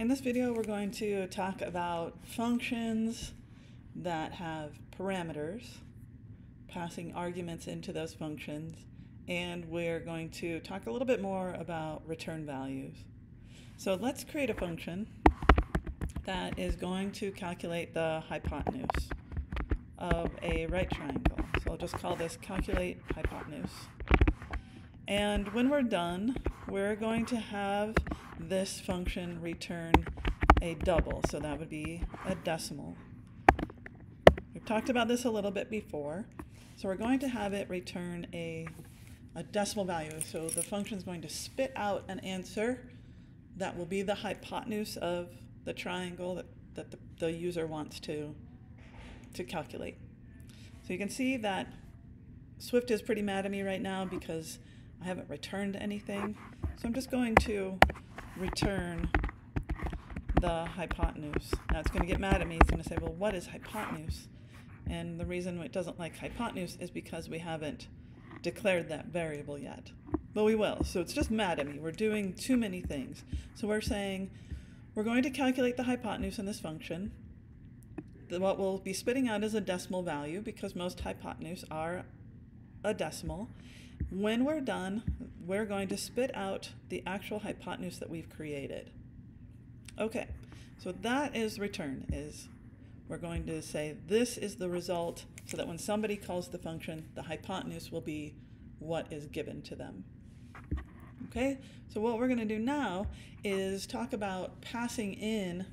In this video, we're going to talk about functions that have parameters, passing arguments into those functions, and we're going to talk a little bit more about return values. So let's create a function that is going to calculate the hypotenuse of a right triangle. So I'll just call this calculate hypotenuse. And when we're done, we're going to have this function return a double. So that would be a decimal. We've talked about this a little bit before. So we're going to have it return a, a decimal value. So the function is going to spit out an answer that will be the hypotenuse of the triangle that, that the, the user wants to, to calculate. So you can see that Swift is pretty mad at me right now because I haven't returned anything. So I'm just going to return the hypotenuse. Now it's going to get mad at me. It's going to say, well, what is hypotenuse? And the reason it doesn't like hypotenuse is because we haven't declared that variable yet. But we will. So it's just mad at me. We're doing too many things. So we're saying we're going to calculate the hypotenuse in this function. What we'll be spitting out is a decimal value because most hypotenuse are a decimal. When we're done, we're going to spit out the actual hypotenuse that we've created. Okay, so that is return, is we're going to say this is the result so that when somebody calls the function, the hypotenuse will be what is given to them. Okay, so what we're going to do now is talk about passing in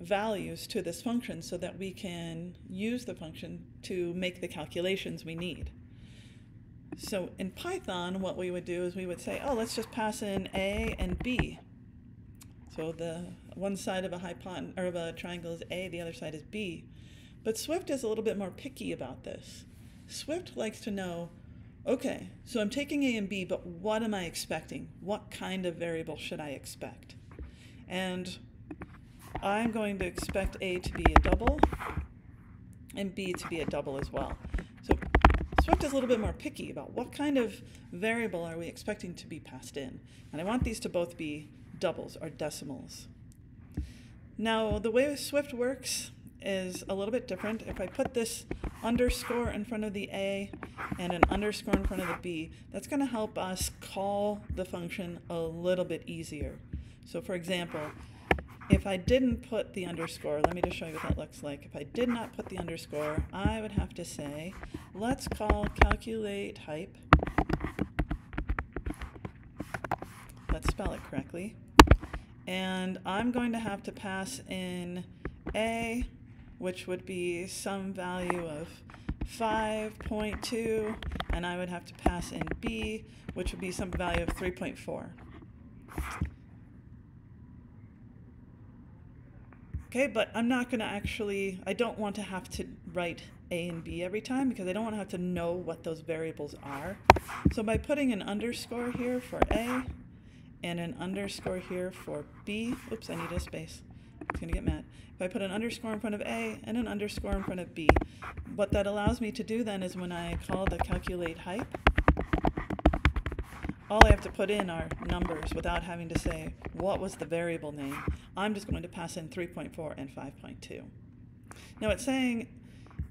values to this function so that we can use the function to make the calculations we need. So in Python, what we would do is we would say, oh, let's just pass in A and B. So the one side of a hypot or of a triangle is A, the other side is B. But Swift is a little bit more picky about this. Swift likes to know, okay, so I'm taking A and B, but what am I expecting? What kind of variable should I expect? And I'm going to expect A to be a double and B to be a double as well. Swift is a little bit more picky about what kind of variable are we expecting to be passed in. And I want these to both be doubles or decimals. Now, the way Swift works is a little bit different. If I put this underscore in front of the A and an underscore in front of the B, that's going to help us call the function a little bit easier. So for example, if I didn't put the underscore, let me just show you what that looks like. If I did not put the underscore, I would have to say, let's call calculate hype. Let's spell it correctly. And I'm going to have to pass in A, which would be some value of 5.2, and I would have to pass in B, which would be some value of 3.4. Okay, but I'm not going to actually, I don't want to have to write A and B every time because I don't want to have to know what those variables are. So by putting an underscore here for A and an underscore here for B, oops, I need a space. It's going to get mad. If I put an underscore in front of A and an underscore in front of B, what that allows me to do then is when I call the calculate height, all I have to put in are numbers without having to say what was the variable name. I'm just going to pass in 3.4 and 5.2. Now it's saying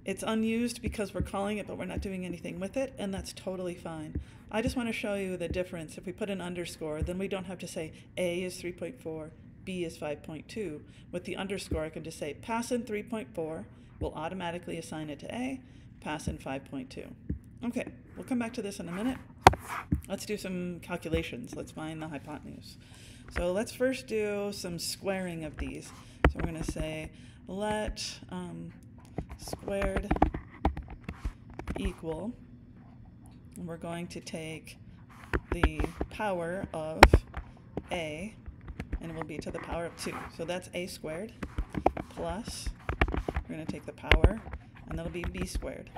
it's unused because we're calling it but we're not doing anything with it and that's totally fine. I just want to show you the difference. If we put an underscore then we don't have to say A is 3.4, B is 5.2. With the underscore I can just say pass in 3.4, we'll automatically assign it to A, pass in 5.2. Okay, we'll come back to this in a minute. Let's do some calculations. Let's find the hypotenuse. So let's first do some squaring of these. So we're going to say let um, squared equal, and we're going to take the power of a, and it will be to the power of 2. So that's a squared plus, we're going to take the power, and that'll be b squared.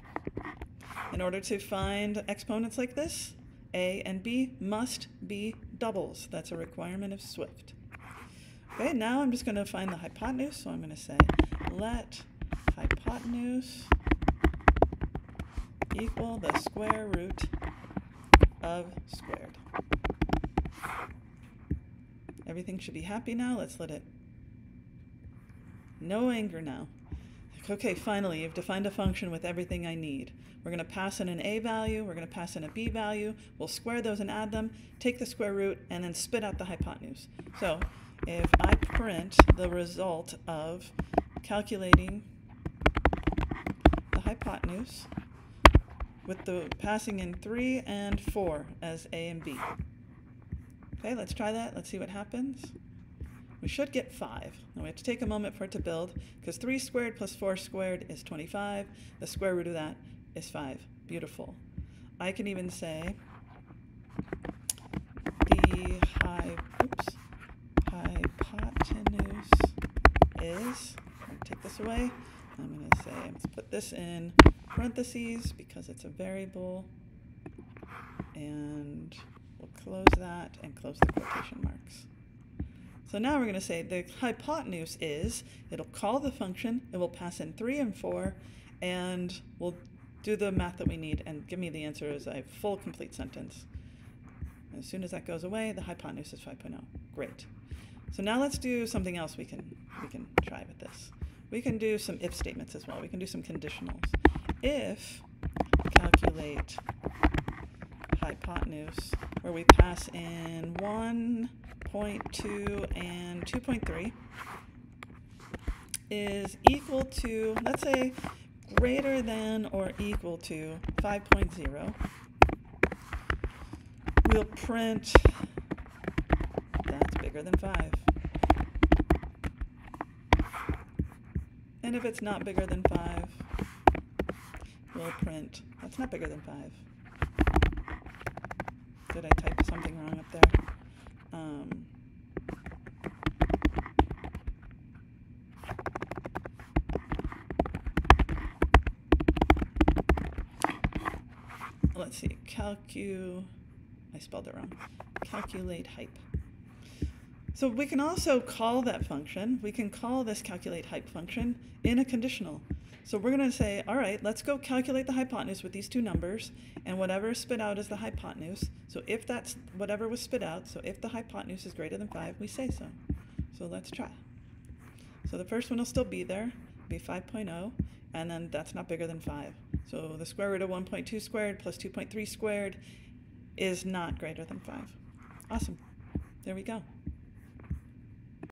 In order to find exponents like this, a and B must be doubles. That's a requirement of Swift. Okay, now I'm just going to find the hypotenuse. So I'm going to say let hypotenuse equal the square root of squared. Everything should be happy now. Let's let it. No anger now. Okay, finally, you've defined a function with everything I need. We're going to pass in an a value, we're going to pass in a b value, we'll square those and add them, take the square root, and then spit out the hypotenuse. So if I print the result of calculating the hypotenuse with the passing in 3 and 4 as a and b. Okay, let's try that. Let's see what happens. We should get 5. Now we have to take a moment for it to build because 3 squared plus 4 squared is 25. The square root of that is 5. Beautiful. I can even say the oops, hypotenuse is, take this away, I'm going to say, let's put this in parentheses because it's a variable, and we'll close that and close the quotation marks. So now we're going to say the hypotenuse is, it'll call the function, it will pass in 3 and 4, and we'll do the math that we need and give me the answer as a full complete sentence. As soon as that goes away, the hypotenuse is 5.0. Great. So now let's do something else we can, we can try with this. We can do some if statements as well. We can do some conditionals. If calculate hypotenuse, where we pass in 1.2 and 2.3, is equal to, let's say, greater than or equal to 5.0, we'll print that's bigger than 5. And if it's not bigger than 5, we'll print that's not bigger than 5. Did I type something wrong up there? Um, let's see, calcu, I spelled it wrong, calculate hype. So we can also call that function, we can call this calculate hype function in a conditional. So we're going to say, all right, let's go calculate the hypotenuse with these two numbers, and whatever is spit out is the hypotenuse. So if that's whatever was spit out, so if the hypotenuse is greater than 5, we say so. So let's try. So the first one will still be there, be 5.0, and then that's not bigger than 5. So the square root of 1.2 squared plus 2.3 squared is not greater than 5. Awesome. There we go.